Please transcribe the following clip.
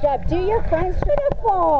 job. Do your friends beautiful.